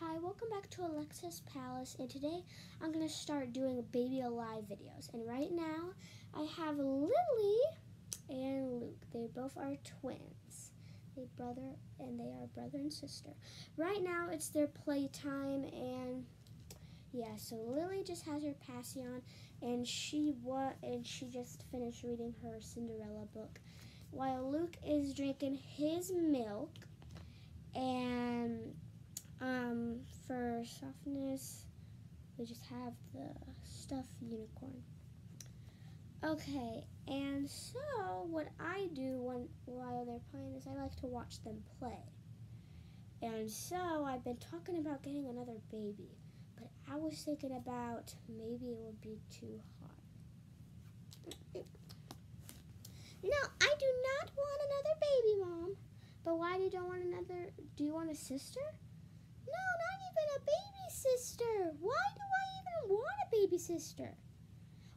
Hi, welcome back to Alexa's Palace, and today I'm going to start doing baby alive videos. And right now, I have Lilly and Luke. They both are twins. They brother and they are brother and sister. Right now, it's their playtime, and yeah. So Lilly just has her passy on, and she what and she just finished reading her Cinderella book, while Luke is drinking his milk, and um, for softness, we just have the stuffed unicorn. Okay, and so what I do when while they're playing is I like to watch them play. And so I've been talking about getting another baby, but I was thinking about maybe it would be too hard. No, I do not want another baby, Mom. But why do you don't want another? Do you want a sister? No, not even a baby sister. Why do I even want a baby sister?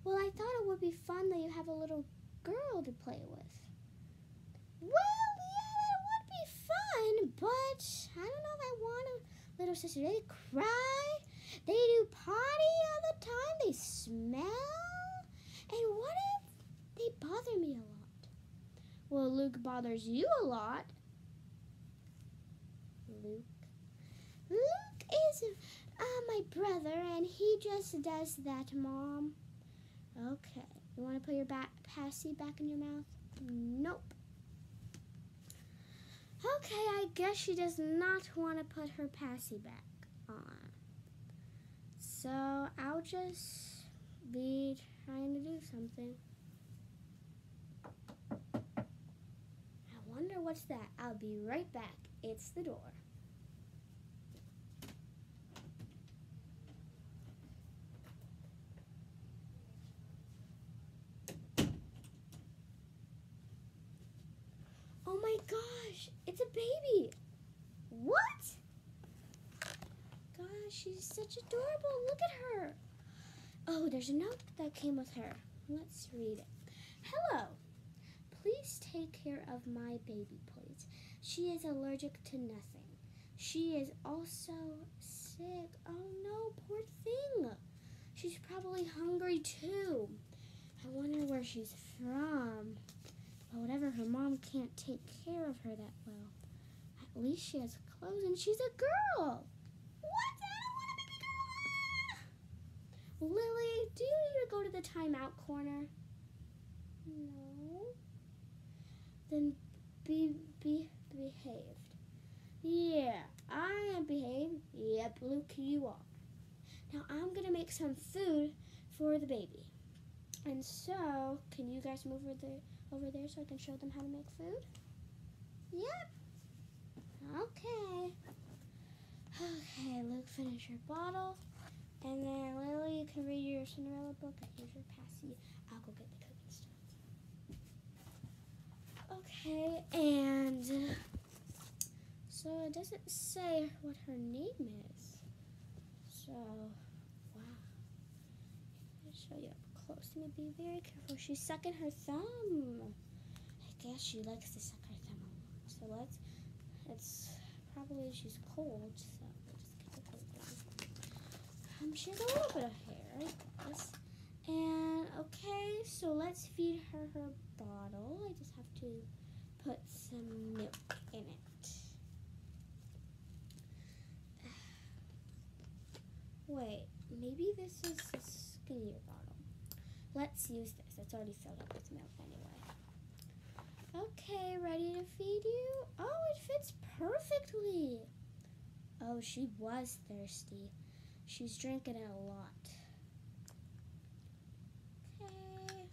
Well, I thought it would be fun that you have a little girl to play with. Well, yeah, that would be fun, but I don't know if I want a little sister. They cry, they do potty all the time, they smell, and what if they bother me a lot? Well, Luke bothers you a lot. Luke Uh, my brother, and he just does that, Mom. Okay. You want to put your back, passy back in your mouth? Nope. Okay, I guess she does not want to put her passy back on. So I'll just be trying to do something. I wonder what's that. I'll be right back. It's the door. Oh my gosh, it's a baby. What? Gosh, she's such adorable. Look at her. Oh, there's a note that came with her. Let's read it. Hello. Please take care of my baby, please. She is allergic to nothing. She is also sick. Oh no, poor thing. She's probably hungry too. I wonder where she's from. But whatever, her mom can't take care of her that well. At least she has clothes and she's a girl. What? I don't want to be a girl. Lilly, do you need to go to the timeout corner? No. Then be, be behaved. Yeah, I am behaved. Yep, Luke, you are. Now I'm gonna make some food for the baby. And so, can you guys move over there? over there so I can show them how to make food? Yep. Okay. Okay, Luke, finish your bottle. And then Lilly, you can read your Cinderella book. And here's your passy. I'll go get the cooking stuff. Okay, and so it doesn't say what her name is. So, wow. I'll show you close to me. Be very careful. She's sucking her thumb. I guess she likes to suck her thumb. So let's, it's probably she's cold, so we'll just keep it cold. Um, she has a little bit of hair, I guess. And okay, so let's feed her her bottle. I just have to put some milk in it. Wait, maybe this is a skinnier bottle. Let's use this. It's already filled up with milk anyway. Okay, ready to feed you? Oh, it fits perfectly. Oh, she was thirsty. She's drinking it a lot. Okay, okay,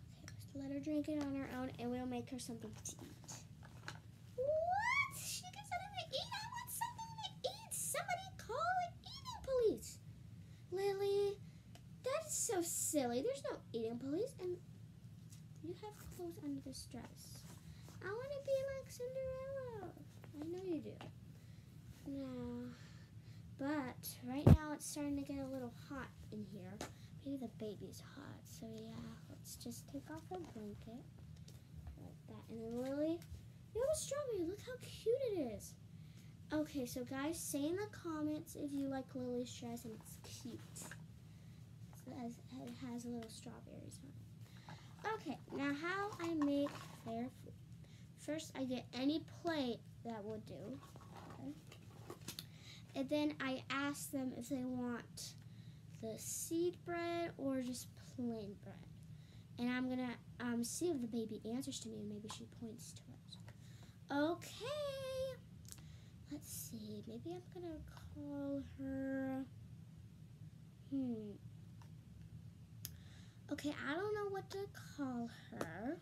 let her drink it on her own and we'll make her something to eat. What? She gets something to eat? I want something to eat. Somebody call an eating police. Lilly, that is so silly. There's no eating police, and you have clothes under this dress. I want to be like Cinderella. I know you do. No. But right now it's starting to get a little hot in here. Maybe the baby's hot. So yeah, let's just take off her blanket. Like that. And then Lilly, you have a strawberry. Look how cute it is. Okay, so guys, say in the comments if you like Lilly's dress and it's cute. Has, has little strawberries on it. Okay, now how I make their food. First, I get any plate that will do. Okay. And then I ask them if they want the seed bread or just plain bread. And I'm gonna um, see if the baby answers to me and maybe she points to it. Okay. Let's see. Maybe I'm gonna call her. Okay, I don't know what to call her.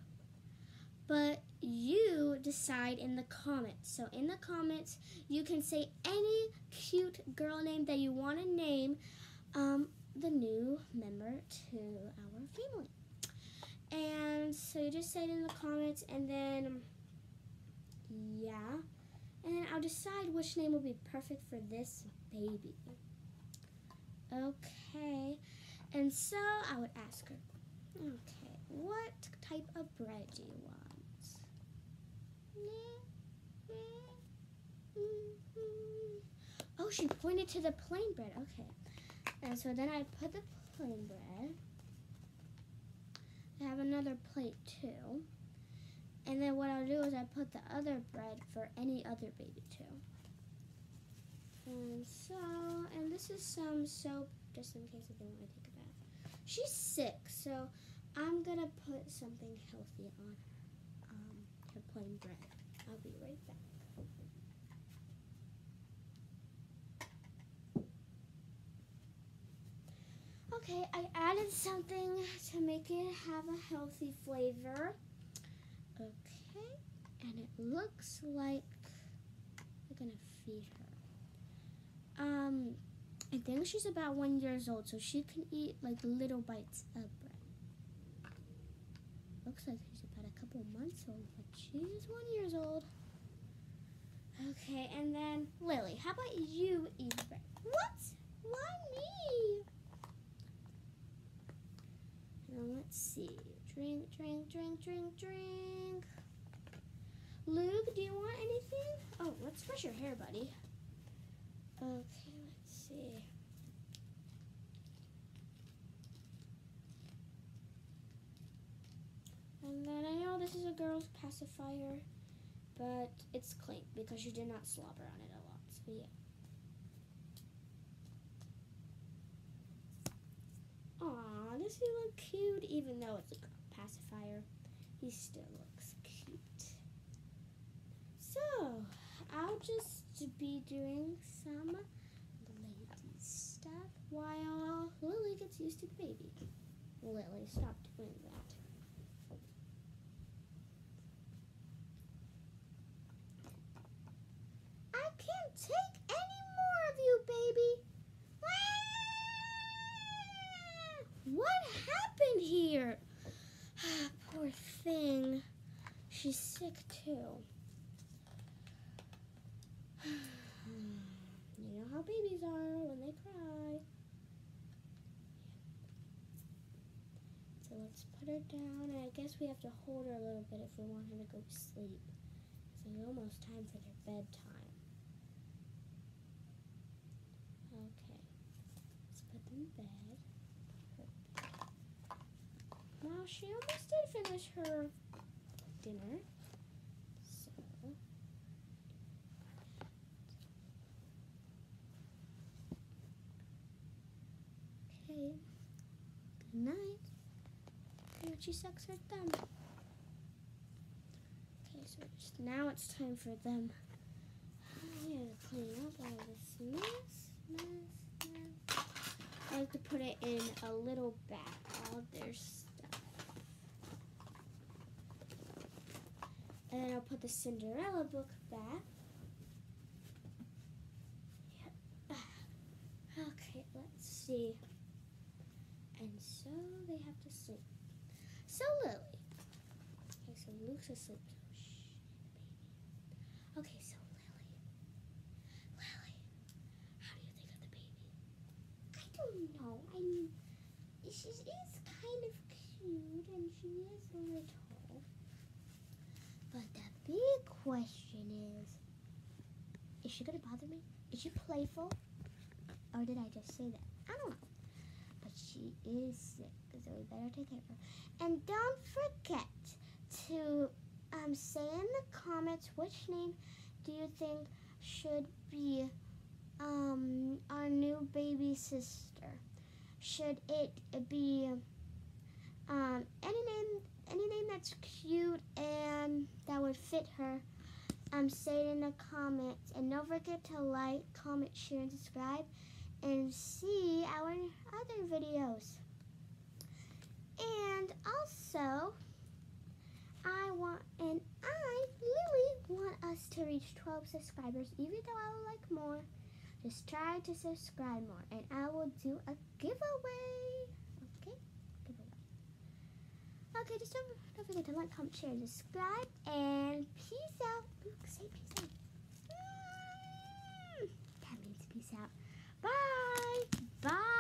But you decide in the comments. So in the comments, you can say any cute girl name that you want to name um, the new member to our family. And so you just say it in the comments, and then yeah, and then I'll decide which name will be perfect for this baby. Okay, and so I would ask her, okay, what type of bread do you want? Oh, she pointed to the plain bread. Okay. And so then I put the plain bread. I have another plate too. And then what I'll do is I put the other bread for any other baby too. And so, and this is some soap just in case if they want to take bath. She's sick, so I'm gonna put something healthy on her, um, her plain bread. I'll be right back. Okay, I added something to make it have a healthy flavor. Okay, and it looks like we're gonna feed her. Um, I think she's about one years old, so she can eat like little bites of bread. Looks like she's about a couple months old, but she is one years old. Okay, and then Lilly, how about you eat bread? What? Why me? Let's see. Drink, drink, drink, drink, drink. Luke, do you want anything? Oh, let's brush your hair, buddy. Okay, let's see. And then I know this is a girl's pacifier, but it's clean because you did not slobber on it a lot. So yeah. Aw, does he look cute? Even though it's a pacifier, he still looks cute. So, I'll just be doing some lady stuff while Lilly gets used to the baby. Lilly, stop doing that. I can't take any more of you, baby. What happened here? Ah, poor thing. She's sick too. You know how babies are when they cry. So let's put her down, I guess we have to hold her a little bit if we want her to go to sleep. It's almost time for their bedtime. Okay, let's put them in bed. Well, she almost did finish her dinner. So. Okay. Good night. And she sucks her thumb. Okay, so just now it's time for them. I need to clean up all this mess, mess, mess. I like to put it in a little bag, all their stuff. And then I'll put the Cinderella book back. Yep. Okay, let's see. And so they have to sleep. So Lilly. Okay, so Luke's asleep. Oh, so shh. Okay, so Lilly. Lilly, how do you think of the baby? I don't know. I mean, she is kind of cute and she is a little but the big question is, is she gonna bother me? Is she playful? Or did I just say that? I don't know. But she is sick, so we better take care of her. And don't forget to um, say in the comments which name do you think should be um, our new baby sister. Should it be um, any name any name that's cute would fit her? Um, say it in the comments and don't forget to like, comment, share, and subscribe and see our other videos. And also, I want, and I, Lilly, want us to reach 12 subscribers, even though I would like more. Just try to subscribe more, and I will do a giveaway. Okay, just don't, don't forget to like, comment, share, and subscribe. And peace out. Say peace out. Mm, that means peace out. Bye. Bye.